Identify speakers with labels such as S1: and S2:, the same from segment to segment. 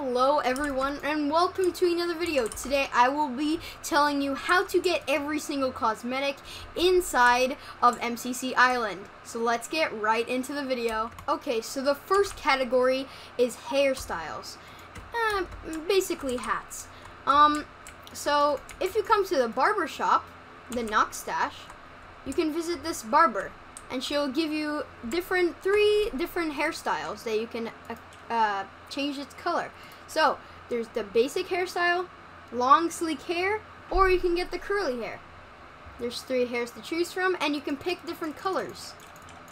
S1: Hello everyone and welcome to another video. Today I will be telling you how to get every single cosmetic inside of MCC Island. So let's get right into the video. Okay, so the first category is hairstyles. Uh, basically hats. Um, so if you come to the barber shop, the Knox Stash, you can visit this barber and she'll give you different three different hairstyles that you can uh, change its color. So there's the basic hairstyle, long sleek hair, or you can get the curly hair. There's three hairs to choose from, and you can pick different colors.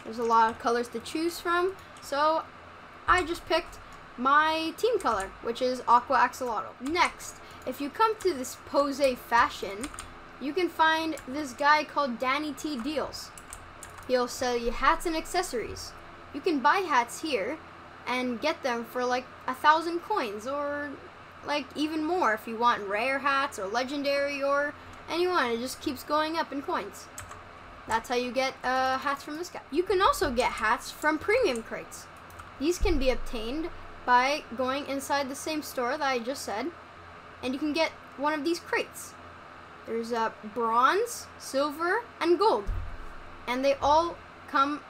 S1: There's a lot of colors to choose from, so I just picked my team color, which is Aqua Axolotl. Next, if you come to this Pose Fashion, you can find this guy called Danny T Deals. He'll sell you hats and accessories. You can buy hats here, and get them for like a thousand coins or like even more if you want rare hats or legendary or anyone. It just keeps going up in coins. That's how you get uh, hats from this guy. You can also get hats from premium crates. These can be obtained by going inside the same store that I just said, and you can get one of these crates. There's uh, bronze, silver, and gold, and they all come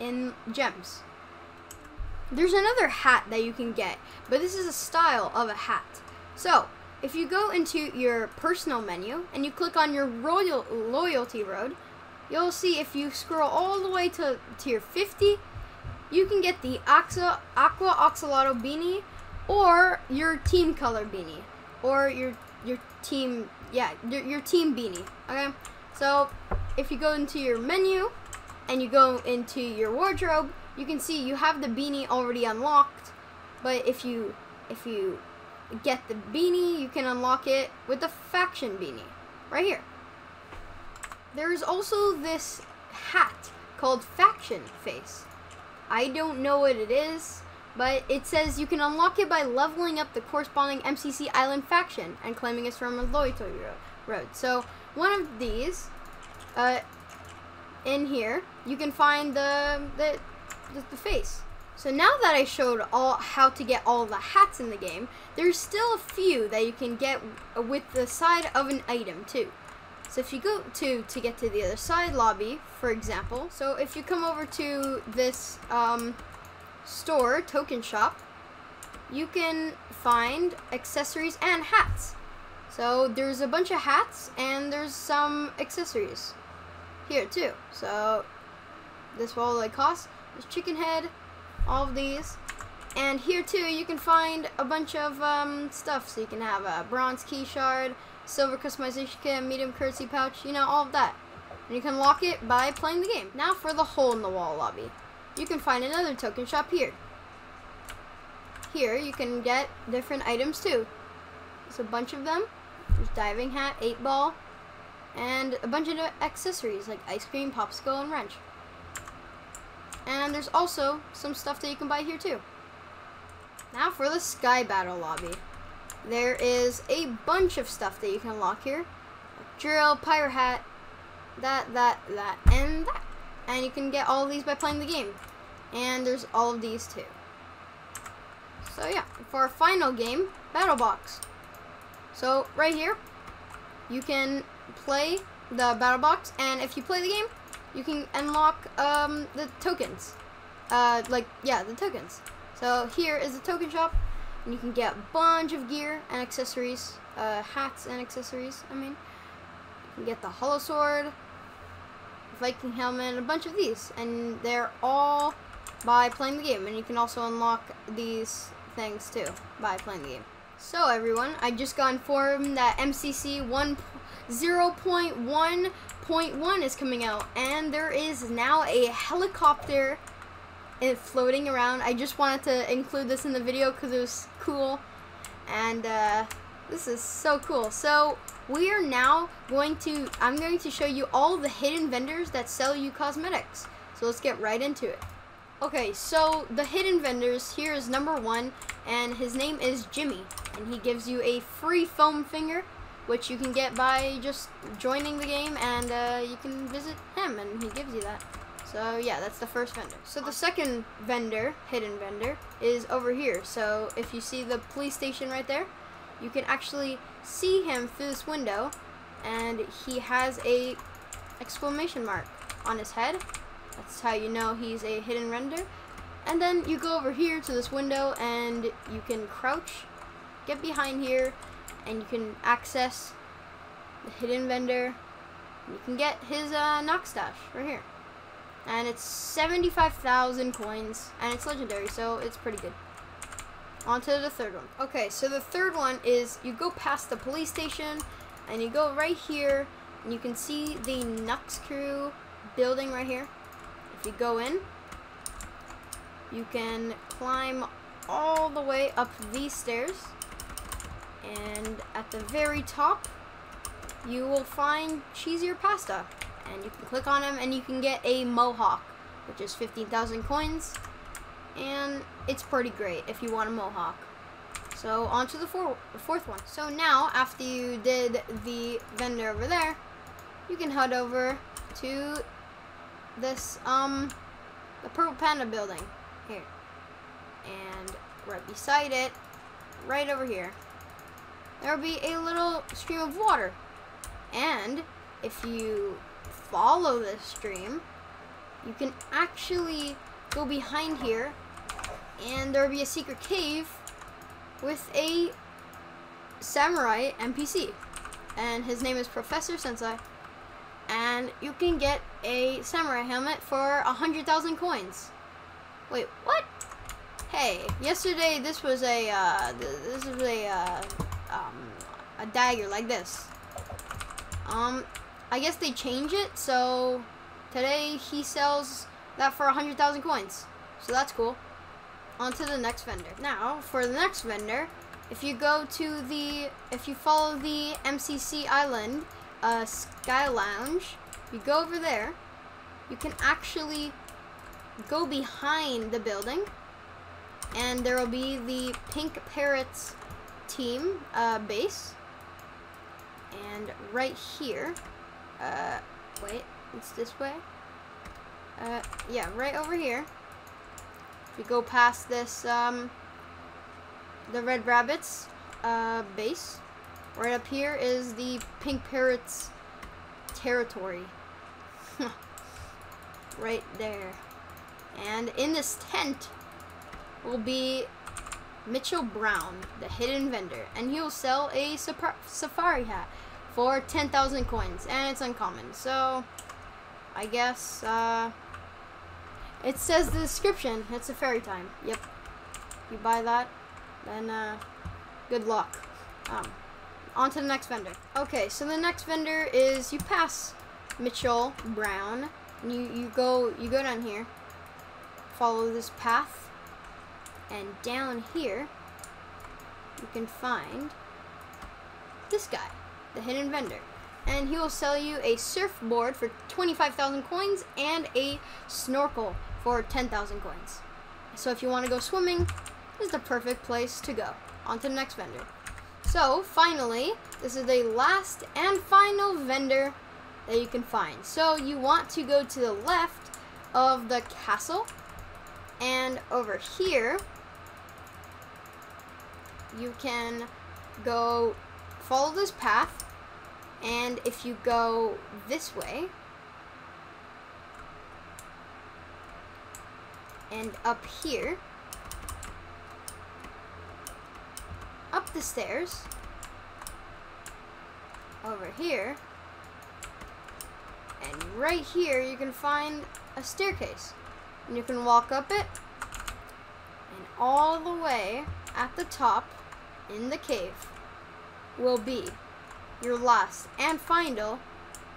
S1: in gems. There's another hat that you can get, but this is a style of a hat. So, if you go into your personal menu and you click on your royal loyalty road, you'll see if you scroll all the way to tier 50, you can get the Aqua, Aqua Axolotl beanie or your team color beanie or your your team yeah your, your team beanie okay so if you go into your menu and you go into your wardrobe you can see you have the beanie already unlocked but if you if you get the beanie you can unlock it with the faction beanie right here there's also this hat called faction face I don't know what it is but it says you can unlock it by leveling up the corresponding MCC Island faction and claiming it's from a loyalty road. So one of these, uh, in here, you can find the, the the, the face. So now that I showed all how to get all the hats in the game, there's still a few that you can get with the side of an item too. So if you go to to get to the other side lobby, for example, so if you come over to this um, store token shop, you can find accessories and hats. So there's a bunch of hats and there's some accessories here too. So this will all they cost. There's chicken head, all of these. And here too, you can find a bunch of um, stuff. So you can have a bronze key shard, silver customization kit, medium currency pouch, you know, all of that. And you can lock it by playing the game. Now for the hole in the wall lobby. You can find another token shop here. Here you can get different items too. There's a bunch of them. There's diving hat, eight ball, and a bunch of accessories like ice cream, popsicle, and wrench. And there's also some stuff that you can buy here too. Now for the Sky Battle lobby. There is a bunch of stuff that you can unlock here. Drill, Pirate Hat, that, that, that, and that. And you can get all of these by playing the game. And there's all of these too. So yeah, for our final game, Battle Box. So right here, you can play the Battle Box, and if you play the game, you can unlock um, the tokens. Uh, like, yeah, the tokens. So here is the token shop, and you can get a bunch of gear and accessories, uh, hats and accessories, I mean. You can get the Hollow Sword, Viking Helmet, and a bunch of these. And they're all by playing the game. And you can also unlock these things too by playing the game. So everyone, I just got informed that MCC 1 0.1.1 is coming out, and there is now a helicopter floating around. I just wanted to include this in the video because it was cool, and uh, this is so cool. So we are now going to, I'm going to show you all the hidden vendors that sell you cosmetics. So let's get right into it. Okay, so the hidden vendors, here is number one, and his name is Jimmy, and he gives you a free foam finger which you can get by just joining the game and uh, you can visit him and he gives you that. So yeah, that's the first vendor. So the second vendor, hidden vendor, is over here. So if you see the police station right there, you can actually see him through this window and he has a exclamation mark on his head. That's how you know he's a hidden vendor. And then you go over here to this window and you can crouch, get behind here, and you can access the hidden vendor. You can get his uh, knock stash right here. And it's 75,000 coins, and it's legendary, so it's pretty good. On to the third one. Okay, so the third one is you go past the police station, and you go right here, and you can see the Noxcrew building right here. If you go in, you can climb all the way up these stairs, and at the very top, you will find Cheesier Pasta. And you can click on him and you can get a Mohawk, which is 15,000 coins. And it's pretty great if you want a Mohawk. So on to the, four, the fourth one. So now, after you did the vendor over there, you can head over to this, um, the Purple Panda building here. And right beside it, right over here, there will be a little stream of water. And if you follow this stream, you can actually go behind here and there'll be a secret cave with a samurai NPC. And his name is Professor Sensei. And you can get a samurai helmet for a hundred thousand coins. Wait, what? Hey, yesterday this was a uh, this was a uh, um, a dagger like this. Um, I guess they change it, so today he sells that for a 100,000 coins. So that's cool. On to the next vendor. Now, for the next vendor, if you go to the, if you follow the MCC Island uh, Sky Lounge, you go over there, you can actually go behind the building, and there will be the Pink Parrots team uh, base. And right here, uh, wait, it's this way. Uh, yeah, right over here. If you go past this, um, the Red Rabbits, uh, base, right up here is the Pink Parrots territory. right there. And in this tent will be Mitchell Brown, the hidden vendor, and he'll sell a safari hat for 10,000 coins, and it's uncommon. So, I guess, uh, it says the description, it's a fairy time. Yep. You buy that, then, uh, good luck. Um, on to the next vendor. Okay, so the next vendor is you pass Mitchell Brown, and you, you go you go down here, follow this path, and down here you can find this guy the hidden vendor. And he will sell you a surfboard for 25,000 coins and a snorkel for 10,000 coins. So if you want to go swimming, this is the perfect place to go. On to the next vendor. So finally, this is the last and final vendor that you can find. So you want to go to the left of the castle and over here you can go follow this path, and if you go this way, and up here, up the stairs, over here, and right here you can find a staircase. And you can walk up it, and all the way at the top in the cave will be your last and final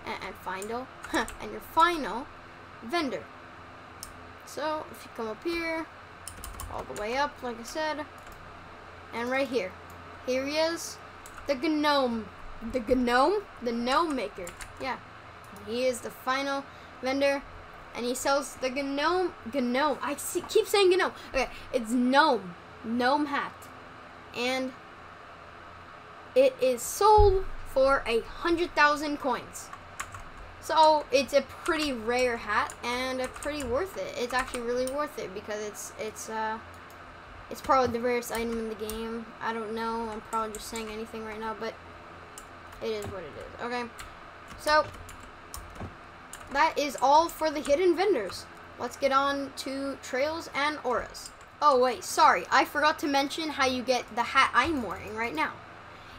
S1: and, and final and your final vendor. So if you come up here, all the way up, like I said, and right here, here he is, the gnome, the gnome, the gnome maker. Yeah, he is the final vendor, and he sells the gnome, gnome. I keep saying gnome. Okay, it's gnome, gnome hat, and it is sold for a hundred thousand coins. So it's a pretty rare hat and a pretty worth it. It's actually really worth it because it's it's uh it's probably the rarest item in the game. I don't know. I'm probably just saying anything right now, but it is what it is. Okay. So that is all for the hidden vendors. Let's get on to trails and auras. Oh wait, sorry. I forgot to mention how you get the hat I'm wearing right now.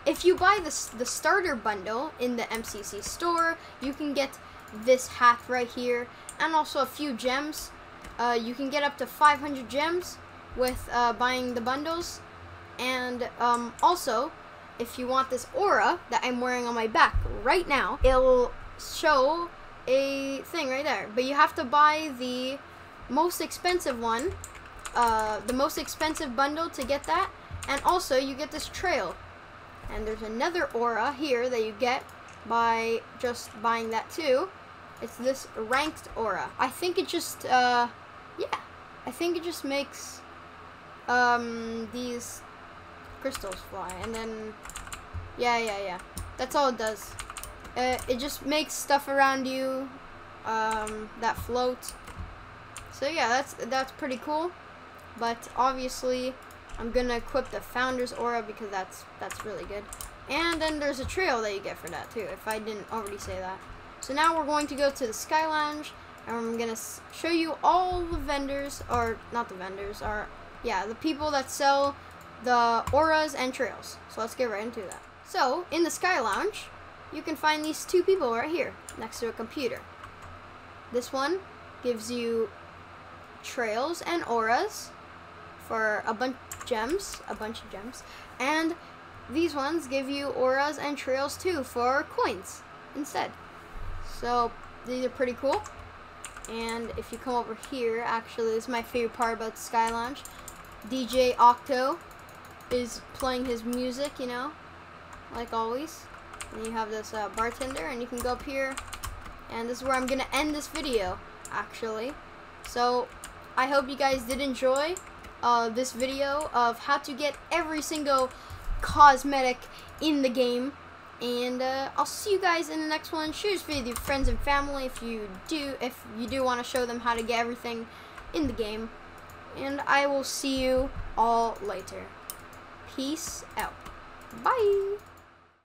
S1: If you buy the, the starter bundle in the MCC store, you can get this hat right here and also a few gems. Uh, you can get up to 500 gems with uh, buying the bundles. And um, also, if you want this aura that I'm wearing on my back right now, it'll show a thing right there. But you have to buy the most expensive one, uh, the most expensive bundle to get that. And also, you get this trail and there's another aura here that you get by just buying that too. It's this ranked aura. I think it just, uh, yeah. I think it just makes, um, these crystals fly. And then, yeah, yeah, yeah. That's all it does. Uh, it just makes stuff around you, um, that float. So yeah, that's, that's pretty cool. But obviously, I'm gonna equip the Founder's Aura because that's that's really good. And then there's a trail that you get for that too, if I didn't already say that. So now we're going to go to the Sky Lounge, and I'm gonna show you all the vendors, or not the vendors, or yeah, the people that sell the auras and trails. So let's get right into that. So in the Sky Lounge, you can find these two people right here next to a computer. This one gives you trails and auras for a bunch gems, a bunch of gems, and these ones give you auras and trails too for coins instead. So these are pretty cool. And if you come over here, actually, this is my favorite part about Sky Lounge. DJ Octo is playing his music, you know, like always. And you have this uh, bartender, and you can go up here. And this is where I'm going to end this video, actually. So, I hope you guys did enjoy uh, this video of how to get every single cosmetic in the game. And uh, I'll see you guys in the next one. Share this video with your friends and family if you do if you do want to show them how to get everything in the game. And I will see you all later. Peace out. Bye.